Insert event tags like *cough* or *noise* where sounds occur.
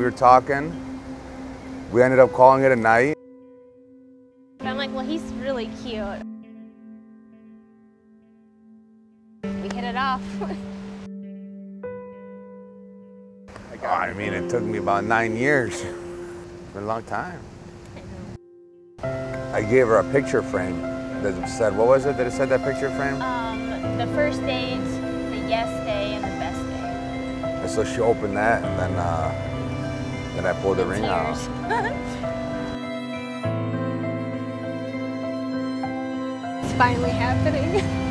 We were talking. We ended up calling it a night. But I'm like, well, he's really cute. We hit it off. I mean, it took me about nine years. It's been a long time. I gave her a picture frame that said, what was it that it said that picture frame? um, the first date, the yes day, and the best day. And so she opened that and then, uh, then I pulled the ring out. *laughs* It's finally happening. *laughs*